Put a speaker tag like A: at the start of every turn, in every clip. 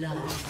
A: Blood.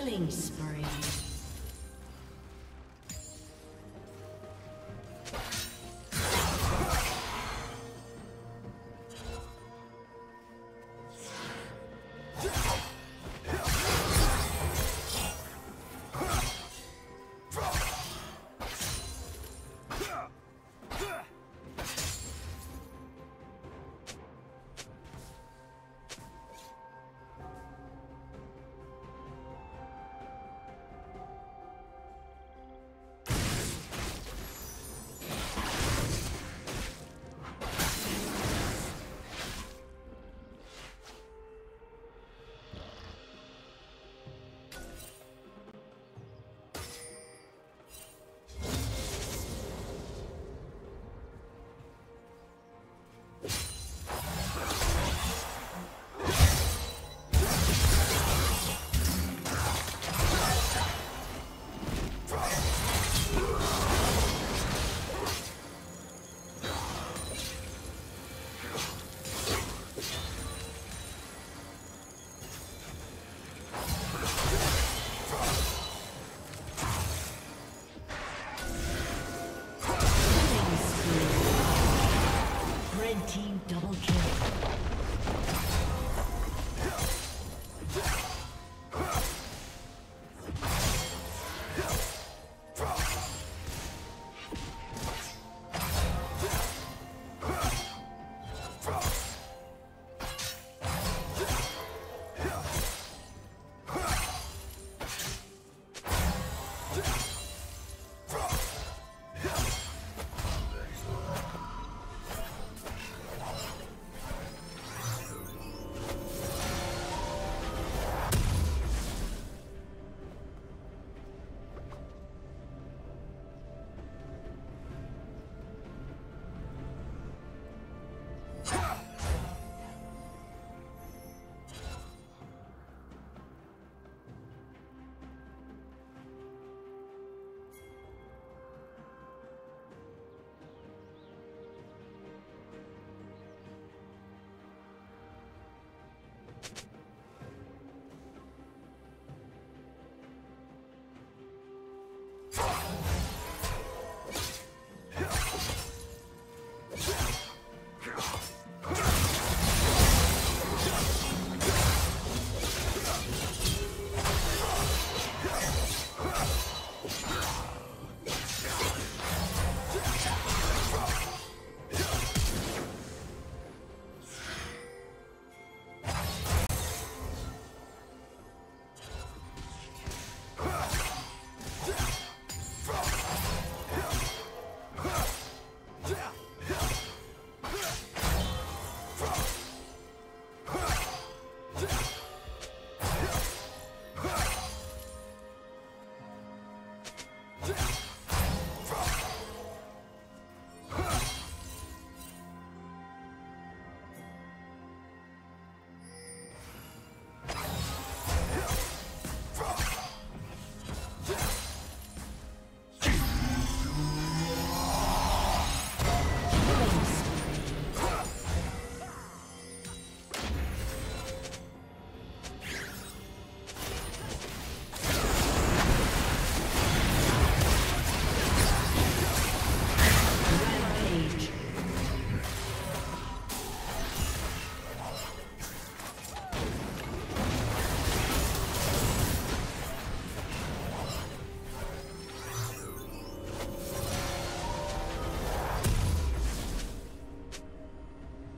A: Killing spree.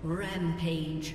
A: Rampage.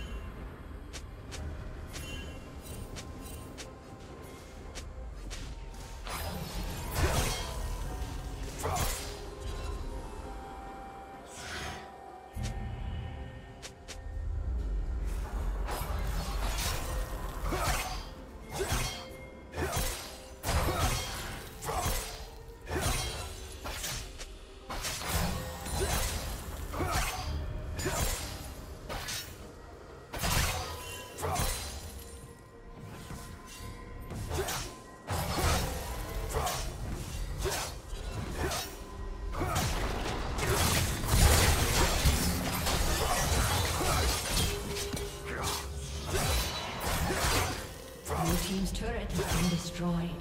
A: Destroyed.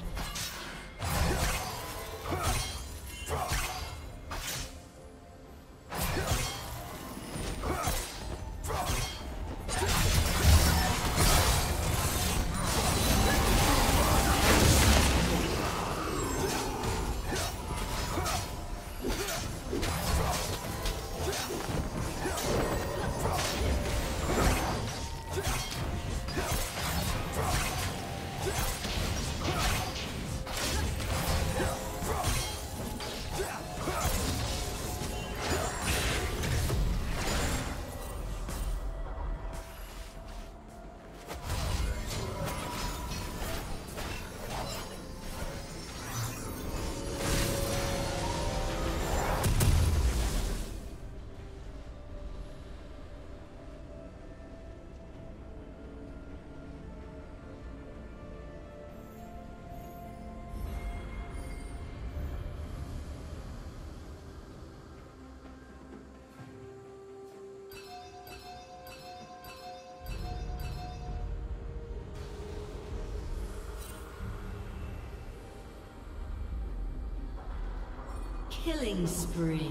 A: Killing spree.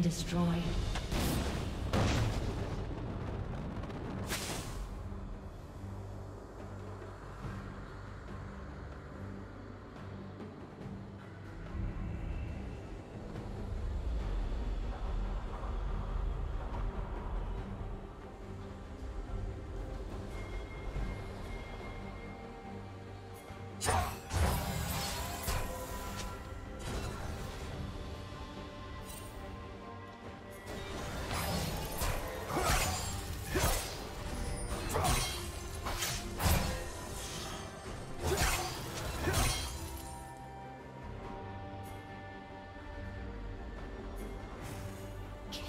A: Destroyed.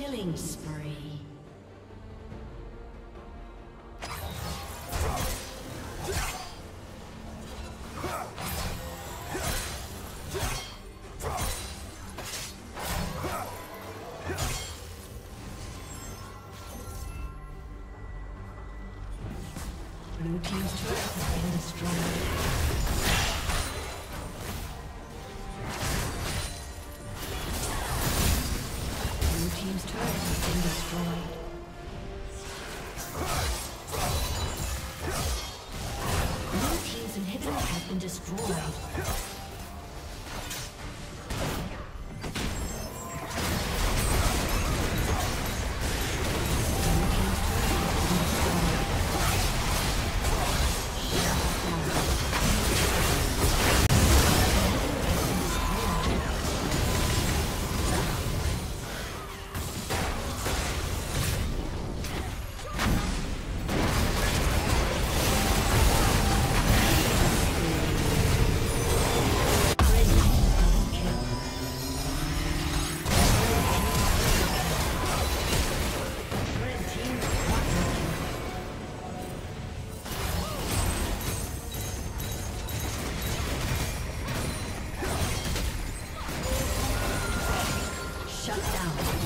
A: Killing spree. Shut down.